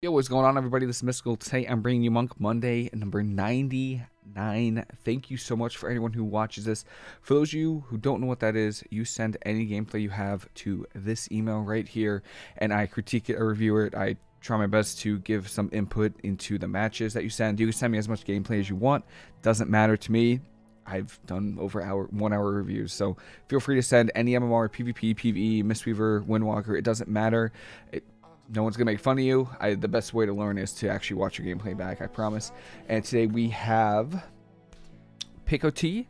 Yo, what's going on, everybody? This is Mysticall. Today, I'm bringing you Monk Monday number 99. Thank you so much for anyone who watches this. For those of you who don't know what that is, you send any gameplay you have to this email right here, and I critique it, I review it, I try my best to give some input into the matches that you send. You can send me as much gameplay as you want. Doesn't matter to me. I've done over hour one hour reviews, so feel free to send any MMR, PvP, PvE, Mistweaver, Windwalker. It doesn't matter. It, no one's gonna make fun of you. I, the best way to learn is to actually watch your gameplay back. I promise. And today we have Picotee,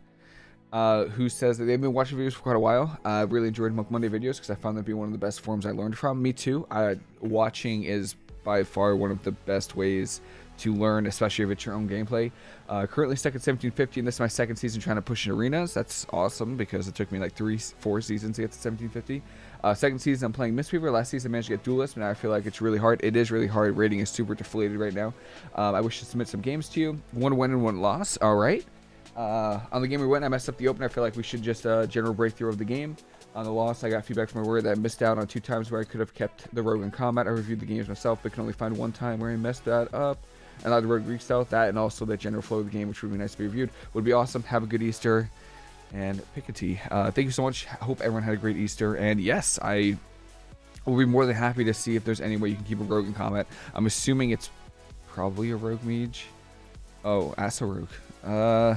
uh, who says that they've been watching videos for quite a while. I uh, really enjoyed Monk Monday videos because I found them to be one of the best forms I learned from. Me too. Uh, watching is by far one of the best ways to learn, especially if it's your own gameplay. Uh, currently stuck at 1750, and this is my second season trying to push in arenas. That's awesome because it took me like three, four seasons to get to 1750. Uh, second season, I'm playing Mistweaver. Last season, I managed to get Duelist, but now I feel like it's really hard. It is really hard. Rating is super deflated right now. Um, I wish to submit some games to you. One win and one loss. All right. Uh, on the game we went, I messed up the open. I feel like we should just uh, general breakthrough of the game. On the loss, I got feedback from a word that I missed out on two times where I could have kept the rogue in combat. I reviewed the games myself, but can only find one time where I messed that up. And allowed the rogue Greek that, and also the general flow of the game, which would be nice to be reviewed. Would be awesome. Have a good Easter. And Picotee. Uh, thank you so much. I hope everyone had a great Easter. And yes, I will be more than happy to see if there's any way you can keep a rogue in combat. I'm assuming it's probably a rogue mage. Oh, Assa Uh,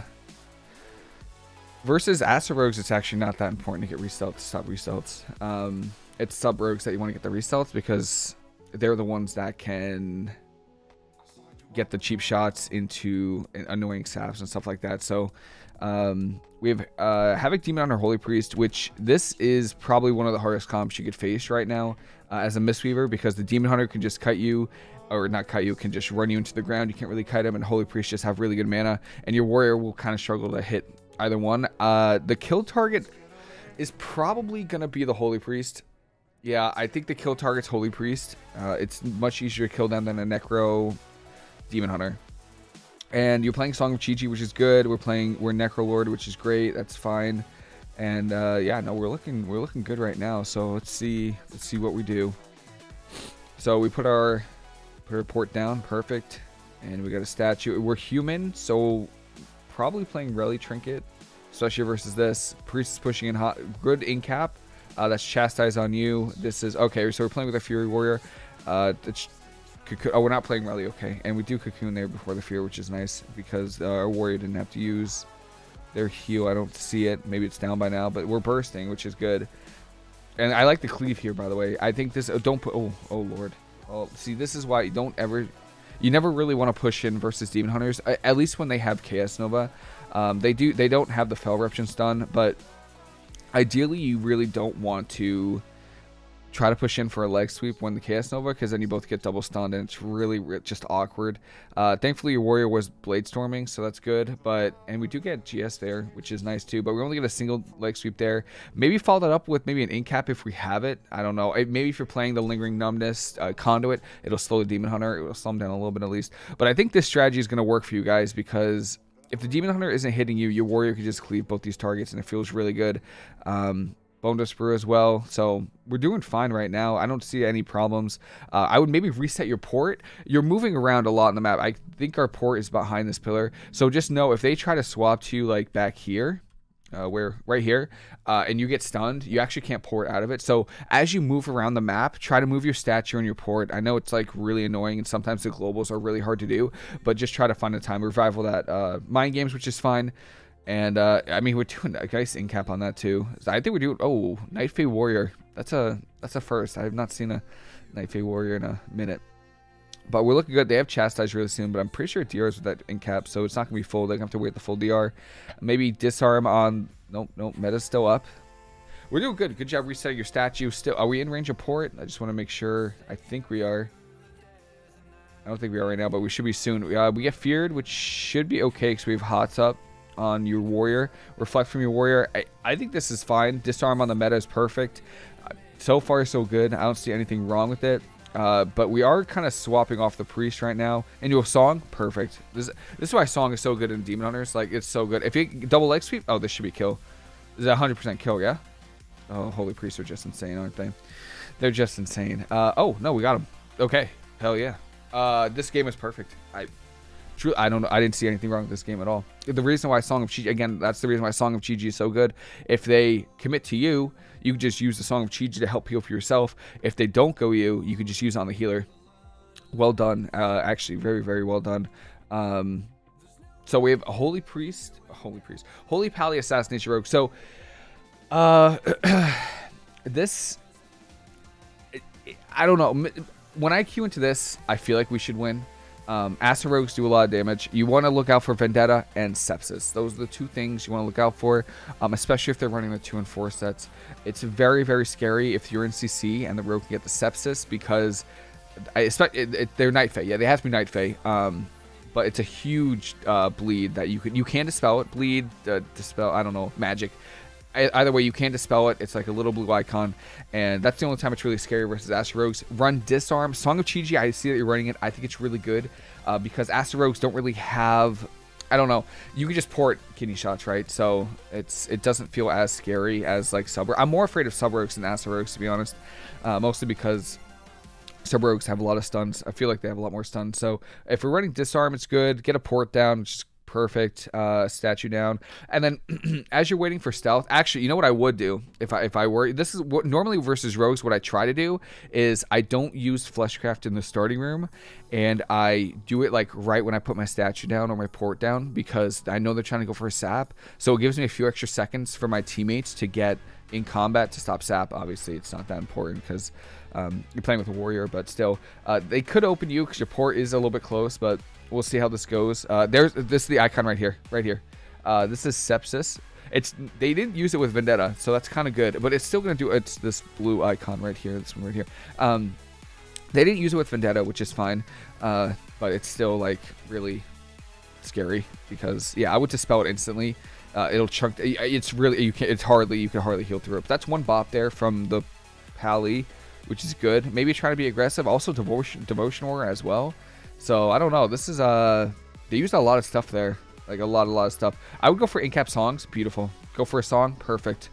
versus Assa rogues, it's actually not that important to get restealths, to stop restealths. Um, it's sub rogues that you want to get the restealths because they're the ones that can get the cheap shots into annoying saps and stuff like that. So um, we have uh, Havoc Demon on Hunter Holy Priest, which this is probably one of the hardest comps you could face right now uh, as a Mistweaver because the Demon Hunter can just cut you, or not cut you, can just run you into the ground. You can't really kite him, and Holy Priest just have really good mana, and your Warrior will kind of struggle to hit either one. Uh, the kill target is probably going to be the Holy Priest. Yeah, I think the kill target's Holy Priest. Uh, it's much easier to kill them than a Necro Demon Hunter. And you're playing Song of Chi-Ji, which is good. We're playing we're Necrolord, which is great. That's fine. And uh, yeah, no, we're looking we're looking good right now. So let's see let's see what we do. So we put our put our port down, perfect. And we got a statue. We're human, so probably playing Rally Trinket, especially versus this. Priest is pushing in hot good in cap. Uh, that's chastise on you. This is okay. So we're playing with a Fury Warrior. Uh, Cocoon. Oh, we're not playing Rally, okay. And we do Cocoon there before the Fear, which is nice because uh, our Warrior didn't have to use their heal. I don't see it. Maybe it's down by now, but we're bursting, which is good. And I like the cleave here, by the way. I think this. Oh, don't put. Oh, oh lord. Oh, see, this is why you don't ever. You never really want to push in versus Demon Hunters. At least when they have Chaos Nova, um, they do. They don't have the Fel Eruption stun, but ideally, you really don't want to try to push in for a leg sweep when the Chaos Nova, because then you both get double stunned, and it's really just awkward. Uh, thankfully, your warrior was blade storming, so that's good. But and we do get GS there, which is nice too. But we only get a single leg sweep there. Maybe follow that up with maybe an incap if we have it. I don't know. Maybe if you're playing the lingering numbness uh, conduit, it'll slow the demon hunter. It will slow him down a little bit at least. But I think this strategy is going to work for you guys because if the demon hunter isn't hitting you, your warrior can just cleave both these targets, and it feels really good. Um, Bone Whisperer as well. So we're doing fine right now. I don't see any problems. Uh, I would maybe reset your port. You're moving around a lot in the map. I think our port is behind this pillar. So just know if they try to swap to you like back here, uh, where right here, uh, and you get stunned, you actually can't port out of it. So as you move around the map, try to move your statue and your port. I know it's like really annoying, and sometimes the globals are really hard to do, but just try to find a time revival that uh, mind games, which is fine. And uh, I mean, we're doing a nice in cap on that too. I think we're doing. Oh, Night Fae Warrior. That's a that's a first. I have not seen a Night Fae Warrior in a minute. But we're looking good. They have Chastise really soon, but I'm pretty sure DRs with that in cap, so it's not gonna be full. They're gonna have to wait the full DR. Maybe disarm on. Nope, nope. Meta's still up. We're doing good. Good job resetting your statue. Still, are we in range of port? I just want to make sure. I think we are. I don't think we are right now, but we should be soon. Uh, we get feared, which should be okay because we have hots up on your warrior. Reflect from your warrior. I, I think this is fine. Disarm on the meta is perfect. So far, so good. I don't see anything wrong with it. Uh, but we are kind of swapping off the priest right now into a song. Perfect. This, this is why song is so good in Demon Hunters. Like, it's so good. If you double leg sweep, oh, this should be kill. This is 100% kill, yeah? Oh, Holy Priests are just insane, aren't they? They're just insane. Uh, oh, no, we got him. Okay. Hell yeah. Uh, this game is perfect. I, I don't. I didn't see anything wrong with this game at all. The reason why Song of Chi again, that's the reason why Song of Chi is so good. If they commit to you, you just use the Song of Chi to help heal for yourself. If they don't go you, you can just use on the healer. Well done. Uh, actually, very very well done. Um, so we have a Holy Priest, Holy Priest, Holy Pally Assassination Rogue. So, uh, this, I don't know. When I queue into this, I feel like we should win. Um, Assa Rogues do a lot of damage. You want to look out for Vendetta and Sepsis. Those are the two things you want to look out for, um, especially if they're running the 2 and 4 sets. It's very, very scary if you're in CC and the Rogue can get the Sepsis because I expect it, it, they're Night Fae. Yeah, they have to be Night Fae. Um, but it's a huge uh, bleed that you can you can dispel it. Bleed, uh, dispel. I don't know magic. Either way, you can dispel it. It's like a little blue icon, and that's the only time it's really scary versus Assa Rogues. Run Disarm. Song of Chi-Ji, I see that you're running it. I think it's really good uh, because Assa Rogues don't really have. I don't know. You can just port kidney shots, right? So it's it doesn't feel as scary as like sub. I'm more afraid of sub rogues than assa rogues to be honest, uh, mostly because Sub rogues have a lot of stuns. I feel like they have a lot more stuns. So if we're running disarm, it's good. Get a port down, is perfect. Uh, statue down, and then as you're waiting for stealth, actually, you know what I would do if I if I were this is what normally versus rogues. What I try to do is I don't use fleshcraft in the starting room, and I do it like right when I put my statue down or my port down because I know they're trying to go for a sap. So it gives me a few extra seconds for my teammates to get in combat to stop sap. Obviously, it's not that important because um, you're playing with a warrior, but still, uh, they could open you because your port is a little bit close, but we'll see how this goes. Uh, there's this is the icon right here, right here. Uh, this is sepsis. It's they didn't use it with vendetta, so that's kind of good, but it's still gonna do. It's this blue icon right here, this one right here. Um, they didn't use it with vendetta, which is fine, uh, but it's still like really scary because yeah, I would dispel it instantly. Uh, it'll chunk. It's really you can. It's hardly you can hardly heal through it. But that's one bop there from the Pally which is good. Maybe try to be aggressive. Also, devotion, devotion aura as well. So I don't know. This is uh, they used a lot of stuff there, like a lot, a lot of stuff. I would go for incap songs. Beautiful. Go for a song. Perfect.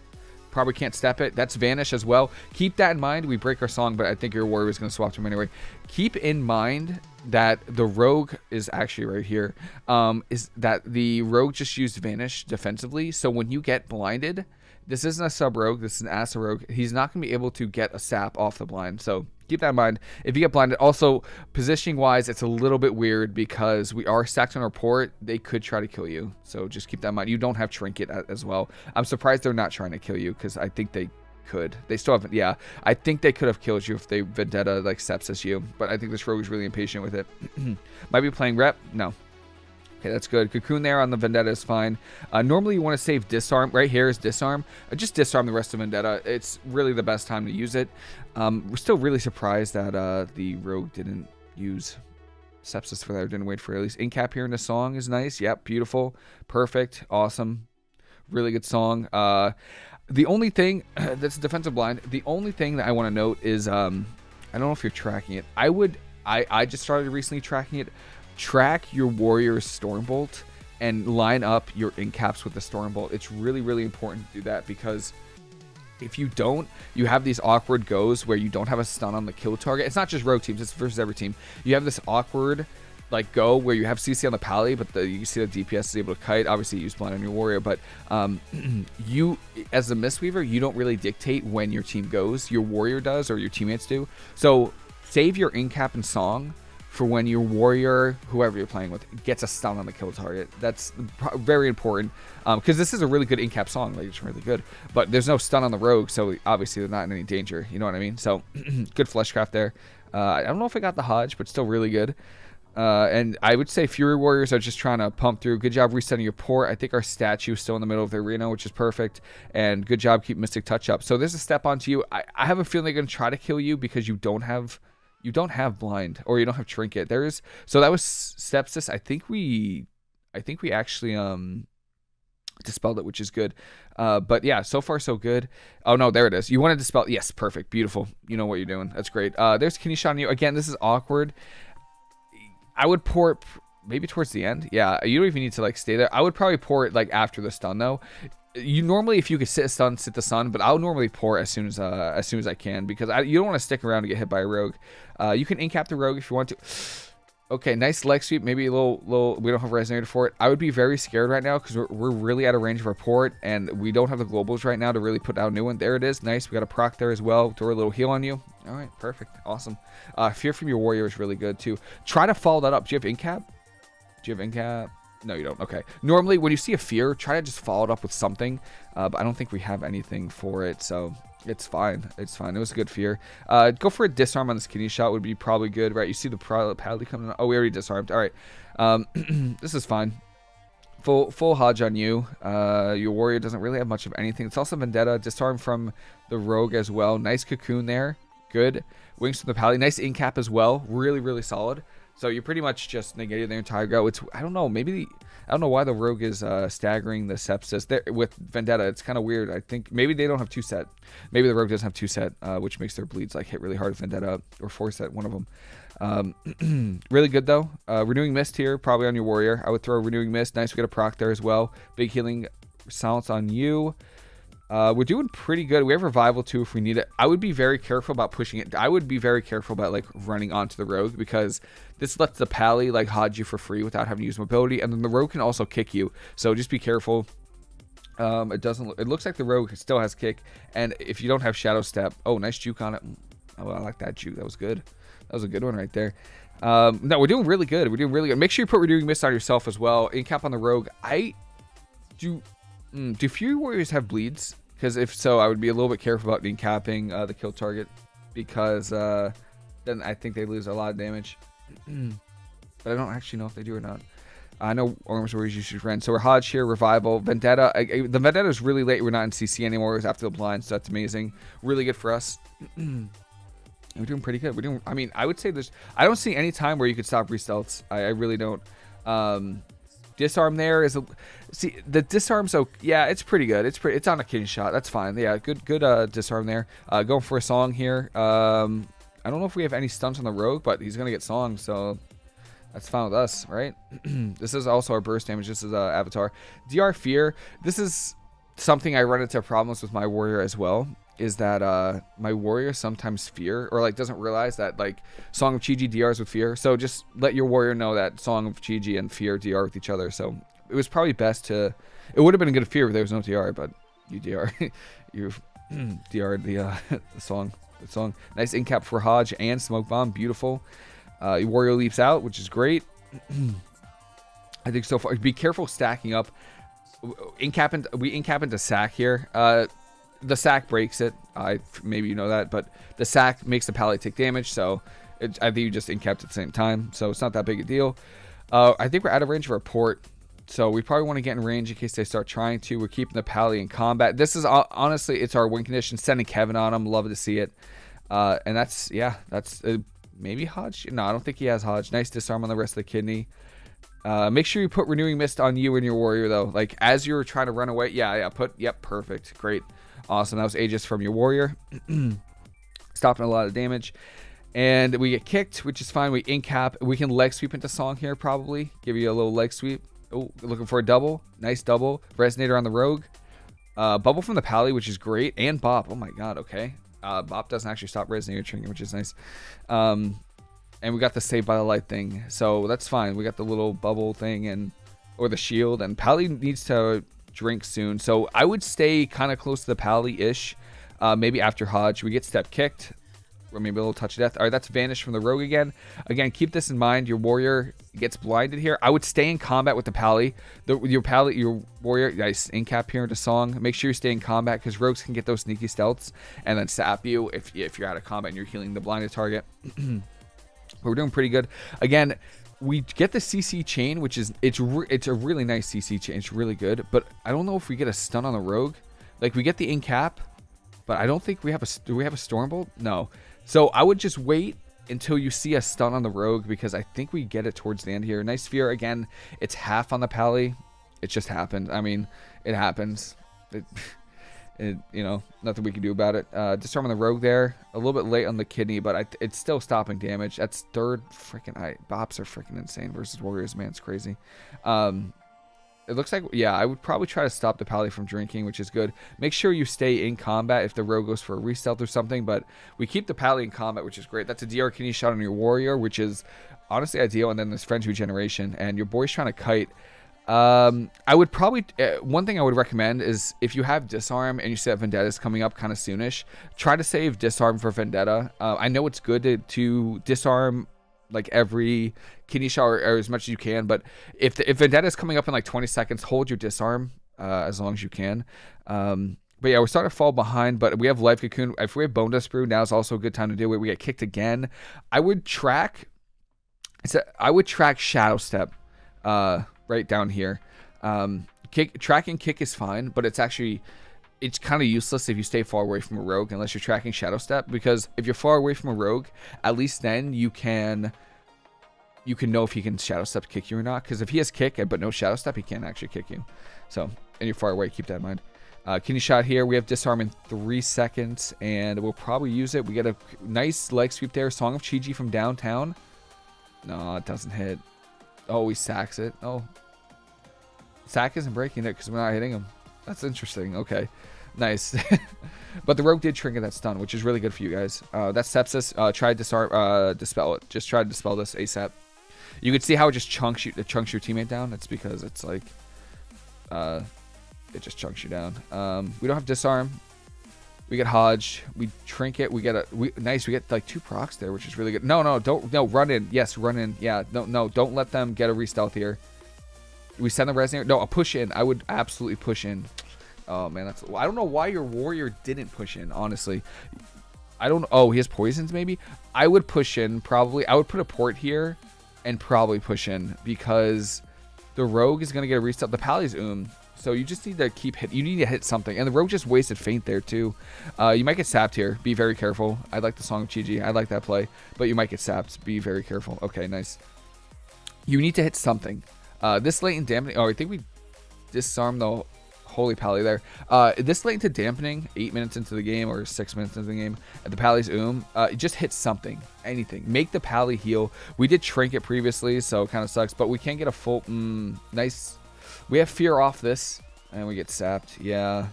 Probably can't step it. That's vanish as well. Keep that in mind. We break our song, but I think your warrior is going to swap to him anyway. Keep in mind that the rogue is actually right here. Um, is that the rogue just used vanish defensively? So when you get blinded, this isn't a sub rogue. This is an assa rogue. He's not going to be able to get a sap off the blind. So keep that in mind. If you get blinded, also positioning wise, it's a little bit weird because we are stacked on our port. They could try to kill you. So just keep that in mind. You don't have trinket as well. I'm surprised they're not trying to kill you because I think they could. They still haven't. Yeah, I think they could have killed you if they vendetta like sepsis you. But I think this rogue is really impatient with it. Might be playing rep. No, Okay, that's good. Cocoon there on the Vendetta is fine. Uh, normally you want to save Disarm. Right here is Disarm. Uh, just Disarm the rest of Vendetta. It's really the best time to use it. Um, we're still really surprised that uh, the Rogue didn't use Sepsis for that. Or didn't wait for. At least Incap here in the song is nice. Yep, beautiful. Perfect. Awesome. Really good song. Uh, the only thing, that's defensive blind. The only thing that I want to note is, um, I don't know if you're tracking it. I would, I, I just started recently tracking it track your warrior's stormbolt and line up your incaps with the stormbolt. It's really, really important to do that because if you don't, you have these awkward goes where you don't have a stun on the kill target. It's not just rogue teams, it's versus every team. You have this awkward like go where you have CC on the pally, but the, you see the DPS is able to kite. Obviously, you use blind on your warrior, but um, you as a Mistweaver, you don't really dictate when your team goes. Your warrior does, or your teammates do. So save your incap and song for when your warrior, whoever you're playing with, gets a stun on the kill target. That's very important because um, this is a really good in-cap song. Like it's really good, but there's no stun on the rogue, so obviously they're not in any danger. You know what I mean? So good fleshcraft there. Uh, I don't know if I got the Hodge, but still really good. Uh, and I would say Fury Warriors are just trying to pump through. Good job resetting your port. I think our statue is still in the middle of the arena, which is perfect. And good job keep Mystic Touch up. So there's a step onto you. I, I have a feeling they're going to try to kill you because you don't have you don't have blind or you don't have trinket. There is so that was sepsis. I think we I think we actually um dispelled it, which is good. Uh, but yeah, so far so good. Oh no, there it is. You want to dispel? Yes, perfect, beautiful. You know what you're doing. That's great. Uh, there's Kinesis on you again. This is awkward. I would port maybe towards the end. Yeah, you don't even need to like stay there. I would probably pour it like after the stun though you normally if you could sit a stun, sit the sun, but I'll normally pour as soon as uh, as soon as I can because I, you don't want to stick around to get hit by a rogue. Uh, you can incap the rogue if you want to. Okay, nice leg sweep. Maybe a little, little. We don't have resonator for it. I would be very scared right now because we're, we're really out of range of our port, and we don't have the globals right now to really put out a new one. There it is. Nice. We got a proc there as well. Throw a little heal on you. All right, perfect. Awesome. Uh, fear from your warrior is really good too. Try to follow that up. Do you have incap? Do you have incap? No, you don't. Okay. Normally, when you see a fear, try to just follow it up with something. Uh, but I don't think we have anything for it, so it's fine. It's fine. It was a good fear. Uh, go for a disarm on this kidney shot would be probably good, right? You see the Pally coming. Oh, we already disarmed. All right. Um, this is fine. Full full Hodge on you. Uh, your warrior doesn't really have much of anything. It's also Vendetta. Disarm from the rogue as well. Nice cocoon there. Good. Wings from the Pally. Nice incap as well. Really, really solid. So you're pretty much just negated their entire go. It's I don't know. Maybe the, I don't know why the rogue is uh, staggering the sepsis there with Vendetta. It's kind of weird. I think maybe they don't have two set. Maybe the rogue doesn't have two set, uh, which makes their bleeds like hit really hard. Vendetta or four set, one of them. Um, really good though. Uh, renewing mist here, probably on your warrior. I would throw renewing mist. Nice, we get a proc there as well. Big healing silence on you. Uh, we're doing pretty good. We have revival too if we need it. I would be very careful about pushing it. I would be very careful about like running onto the rogue because this lets the pally like hodge you for free without having to use mobility, and then the rogue can also kick you. So just be careful. Um, it doesn't. Look, It looks like the rogue still has kick, and if you don't have shadow step, oh, nice juke on it. Oh, I like that juke. That was good. That was a good one right there. Um, no, we're doing really good. We're doing really good. Make sure you put renewing mist on yourself as well. In cap on the rogue. I do Mm, do Fury Warriors have bleeds? Because if so, I would be a little bit careful about decapping uh, the kill target because uh, then I think they lose a lot of damage. but I don't actually know if they do or not. I know Arms Warriors usually run. So we're Hodge here, Revival, Vendetta. I, I, the Vendetta is really late. We're not in CC anymore. It's after the blind, so that's amazing. Really good for us. we're doing pretty good. We're doing. I mean, I would say there's. I don't see any time where you could stop restealths. I, I really don't. Um, disarm there is a see the disarm so yeah it's pretty good. It's pretty it's on a kidney shot. That's fine. Yeah good good uh disarm there. Uh going for a song here. Um i don't know if we have any stunts on the rogue but he's gonna get song so that's fine with us right? This is also our burst damage. This is uh avatar. Dr fear. This is something i run into problems with my warrior as well is that uh, my warrior sometimes fear or like doesn't realize that like Song of Chi-Ji DRs with fear. So just let your warrior know that Song of Chi-Ji and fear DR with each other. So it was probably best to. It would have been a good fear if there was no DR, but you DR, you DR the, uh, the song. The song. Nice incap for Hodge and Smoke Bomb. Beautiful. Uh, warrior leaps out, which is great. I think so far. Be careful stacking up. Incap into, we incap into sack here. Uh, the sack breaks it. I maybe you know that, but the sack makes the pally take damage. So it, I think you just incapped at the same time. So it's not that big a deal. Uh, I think we're out of range of our port. So we probably want to get in range in case they start trying to. We're keeping the pally in combat. This is honestly, it's our win condition. Sending Kevin on him. Love to see it. Uh, and that's yeah, that's uh, maybe Hodge. No, I don't think he has Hodge. Nice disarm on the rest of the kidney. Uh, make sure you put renewing mist on you and your warrior though. Like as you're trying to run away. Yeah, yeah. Put yep, perfect, great. Awesome. That was Aegis from your warrior. Stopping a lot of damage. And we get kicked, which is fine. We incap. We can leg sweep into Song here, probably. Give you a little leg sweep. Oh, looking for a double. Nice double. Resonator on the Rogue. Uh, bubble from the Pally, which is great. And Bop. Oh my god, okay. Uh, Bop doesn't actually stop Resonator triggering, which is nice. Um, and we got the Save by the Light thing. So that's fine. We got the little bubble thing and or the shield. And Pally needs to drink soon. So I would stay kind of close to the pally-ish. Uh, maybe after Hodge. We get step kicked. Or maybe a little touch of death. All right, that's vanished from the rogue again. Again, keep this in mind. Your warrior gets blinded here. I would stay in combat with the pally. The, your pally, your warrior, guys, in cap here into song. Make sure you stay in combat because rogues can get those sneaky stealths and then sap you if, if you're out of combat and you're healing the blinded target. we're doing pretty good. Again, we get the CC chain, which is it's it's a really nice CC chain. It's really good, but I don't know if we get a stun on the rogue. Like we get the in cap, but I don't think we have a do we have a stormbolt? No. So I would just wait until you see a stun on the rogue because I think we get it towards the end here. Nice sphere again. It's half on the pally. It just happened. I mean, it happens. It, you know, nothing we can do about it. Uh, disarm on the rogue there. A little bit late on the kidney, but I, it's still stopping damage. That's third freaking. I Bops are freaking insane versus warriors. Man, it's crazy. Um, it looks like, yeah, I would probably try to stop the Pally from drinking, which is good. Make sure you stay in combat if the rogue goes for a restealth or something, but we keep the Pally in combat, which is great. That's a DR kidney shot on your warrior, which is honestly ideal, and then there's French regeneration, and your boy's trying to kite. Um, I would probably, uh, one thing I would recommend is if you have disarm and you see that Vendetta's coming up kind of soonish, try to save disarm for Vendetta. Uh, I know it's good to, to disarm like every kidney shot or, or, as much as you can. But if the, if Vendetta is coming up in like 20 seconds, hold your disarm uh, as long as you can. Um, but yeah, we're starting to fall behind. But we have Life Cocoon. If we have Bone Dust Brew, now is also a good time to do it. We get kicked again. I would track. I would track Shadow Step, uh, right down here. Um, kick tracking kick is fine, but it's actually it's kind of useless if you stay far away from a rogue unless you're tracking shadow step because if you're far away from a rogue at least then you can you can know if he can shadow step kick you or not because if he has kick but no shadow step he can't actually kick you. So and you're far away keep that in mind. Uh, kidney shot here we have disarm in three seconds and we'll probably use it. We get a nice leg sweep there. Song of chi from downtown. No it doesn't hit oh he sacks it oh sack isn't breaking it because we're not hitting him that's interesting. Okay. Nice. but the rogue did trinket that stun, which is really good for you guys. Uh, that's sepsis. Uh, to disarm, uh, dispel it. Just try to dispel this ASAP. You can see how it just chunks you, it chunks your teammate down. It's because it's like, uh, it just chunks you down. Um, we don't have disarm. We get Hodge. We trinket. We get a we, nice. We get like two procs there, which is really good. No, no, don't no run in. Yes, run in. Yeah, no, no, don't let them get a restealth here. We send the resonator. No, a push in. I would absolutely push in. Oh man, that's. I don't know why your warrior didn't push in. Honestly, I don't. Oh, he has poisons. Maybe I would push in. Probably I would put a port here, and probably push in because the rogue is gonna get a restart. The pally's um. So you just need to keep hit. You need to hit something, and the rogue just wasted Feint there too. Uh, you might get sapped here. Be very careful. I like the song of Chi-Ji. I like that play, but you might get sapped. Be very careful. Okay, nice. You need to hit something. Uh, this latent dampening. Oh, I think we disarm the holy pally there. Uh, this late into dampening, eight minutes into the game or six minutes into the game, at the pally's oom, uh, just hit something, anything. Make the pally heal. We did trinket previously, so it kind of sucks, but we can't get a full, mm, nice. We have fear off this, and we get sapped. Yeah.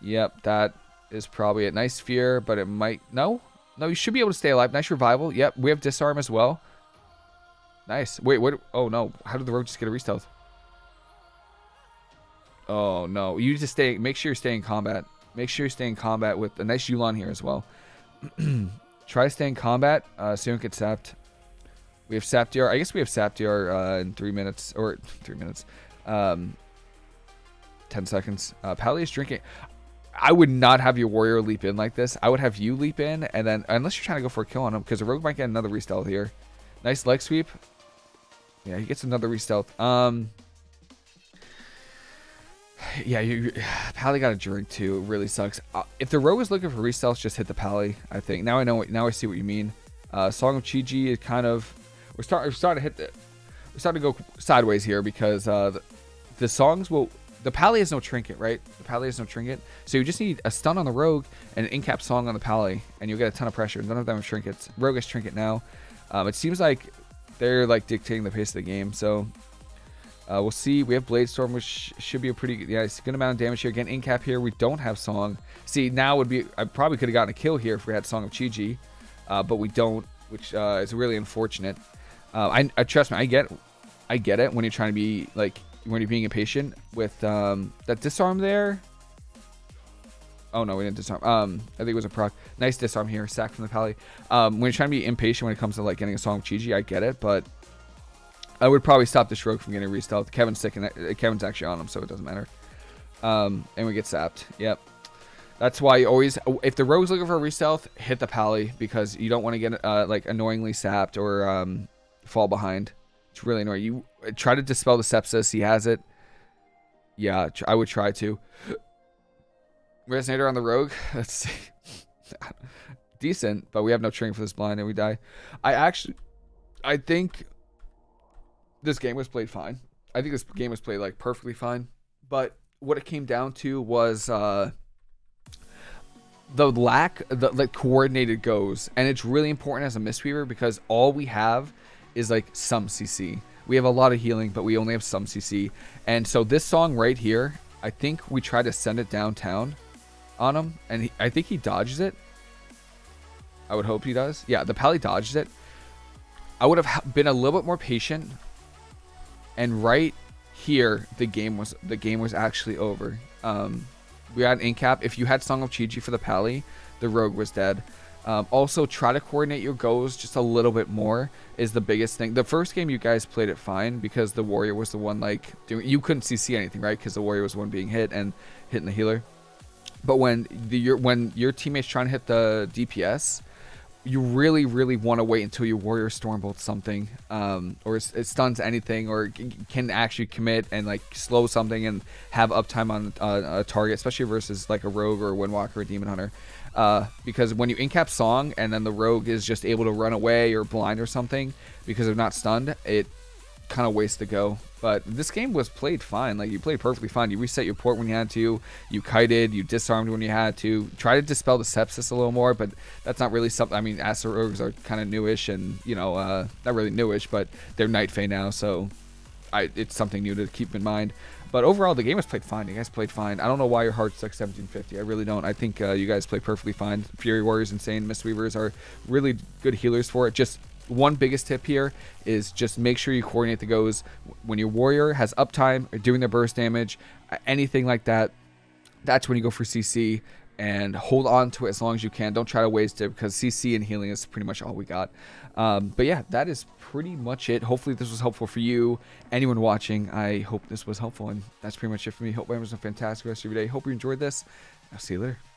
Yep, that is probably a nice fear, but it might, no? No, you should be able to stay alive. Nice revival. Yep, we have disarm as well. Nice. Wait, what? Oh, no. How did the rogue just get a restealth? Oh, no. You to stay... Make sure you stay in combat. Make sure you stay in combat with a nice Yu'lon here as well. Try to stay in combat. Uh, soon get sapped. We have Saptir. I guess we have Saptir uh, in three minutes. Or three minutes. Um, 10 seconds. Uh, Pally is drinking. I would not have your warrior leap in like this. I would have you leap in, and then unless you're trying to go for a kill on him, because the rogue might get another restealth here. Nice leg sweep. Yeah, he gets another restealth. Um, yeah, you, Pally got a drink too. It really sucks. Uh, if the rogue is looking for restealths, just hit the Pally. I think now I know. What, now I see what you mean. Uh, Song of Chi-Ji is kind of we're starting. We're starting to hit the. We're starting to go sideways here because uh, the, the songs will. The Pally has no trinket, right? The Pally has no trinket, so you just need a stun on the rogue and an in-cap song on the Pally, and you'll get a ton of pressure. None of them have trinkets. Rogue has trinket now. Um, it seems like they're like dictating the pace of the game. So uh, we'll see. We have Blade Storm, which should be a pretty yeah, it's a good amount of damage here. Again, in cap here. We don't have Song. See, now would be I probably could have gotten a kill here if we had Song of Chi-Ji, uh, but we don't, which uh, is really unfortunate. Uh, I, I, trust me, I get, I get it when you're trying to be like when you're being impatient with um, that disarm there. Oh no, we didn't disarm. Um, I think it was a proc. Nice disarm here, sack from the pally. Um, when you're trying to be impatient when it comes to like getting a song Chi-Ji, I get it, but I would probably stop the rogue from getting restealth. Kevin's sick and uh, Kevin's actually on him, so it doesn't matter. Um, and we get sapped. Yep. That's why you always, if the rogue's looking for a restealth, hit the pally because you don't want to get uh, like annoyingly sapped or um, fall behind. It's really annoying. You uh, try to dispel the sepsis. He has it. Yeah, I would try to. Resonator on the rogue. Let's see. Decent, but we have no training for this blind and we die. I actually, I think this game was played fine. I think this game was played like perfectly fine. But what it came down to was uh, the lack, the like coordinated goes, and it's really important as a Mistweaver because all we have is like some CC. We have a lot of healing, but we only have some CC. And so this song right here, I think we try to send it downtown on him, and he, I think he dodges it. I would hope he does. Yeah, the Pally dodges it. I would have been a little bit more patient, and right here, the game was the game was actually over. Um, we had Incap. If you had Song of Chi-Ji for the Pally, the Rogue was dead. Um, also, try to coordinate your goes just a little bit more is the biggest thing. The first game you guys played it fine because the Warrior was the one like doing. You couldn't CC anything, right? Because the Warrior was the one being hit and hitting the healer. But when the your when your teammates trying to hit the DPS, you really really want to wait until your warrior stormbolt something um, or it, it, stuns anything or can actually commit and like slow something and have uptime on uh, a target especially versus like a rogue or a windwalker or a demon hunter. Uh, because when you incap song and then the rogue is just able to run away or blind or something because they're not stunned it kind of ways to go. But this game was played fine. Like you played perfectly fine. You reset your port when you had to. You kited. You disarmed when you had to. Try to dispel the sepsis a little more, but that's not really something. I mean, Rogues are kind of newish, and you know, uh, not really newish, but they're Night Fae now, so I, it's something new to keep in mind. But overall, the game was played fine. You guys played fine. I don't know why your heart stuck 1750. I really don't. I think uh, you guys played perfectly fine. Fury Warriors, Insane, Mistweavers are really good healers for it. Just one biggest tip here is just make sure you coordinate the goes when your warrior has uptime or doing their burst damage, anything like that. That's when you go for CC and hold on to it as long as you can. Don't try to waste it because CC and healing is pretty much all we got. Um, but yeah, that is pretty much it. Hopefully this was helpful for you. Anyone watching, I hope this was helpful. And that's pretty much it for me. Hope everyone's a fantastic rest of your day. Hope you enjoyed this. I'll see you later.